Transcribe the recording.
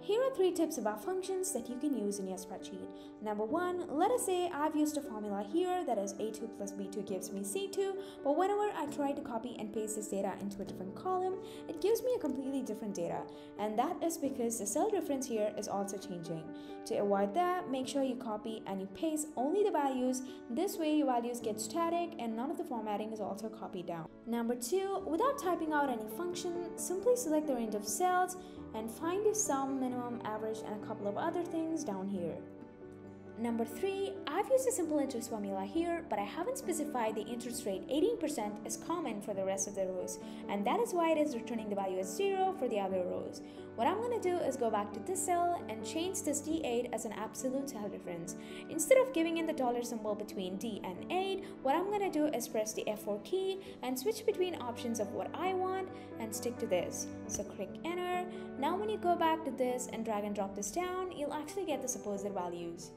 Here are three tips about functions that you can use in your spreadsheet. Number one, let us say I've used a formula here that is A2 plus B2 gives me C2, but whenever I try to copy and paste this data into a different column, it gives me a completely different data. And that is because the cell reference here is also changing. To avoid that, make sure you copy and you paste only the values. This way your values get static and none of the formatting is also copied down. Number two, without typing out any function, simply select the range of cells and find the sum, minimum, average, and a couple of other things down here. Number three, I've used a simple interest formula here, but I haven't specified the interest rate 18% is common for the rest of the rows, and that is why it is returning the value as zero for the other rows. What I'm gonna do is go back to this cell and change this D8 as an absolute cell reference. Instead of giving in the dollar symbol between D and 8, what I'm gonna do is press the F4 key and switch between options of what I want and stick to this. So click enter. Now when you go back to this and drag and drop this down, you'll actually get the supposed values.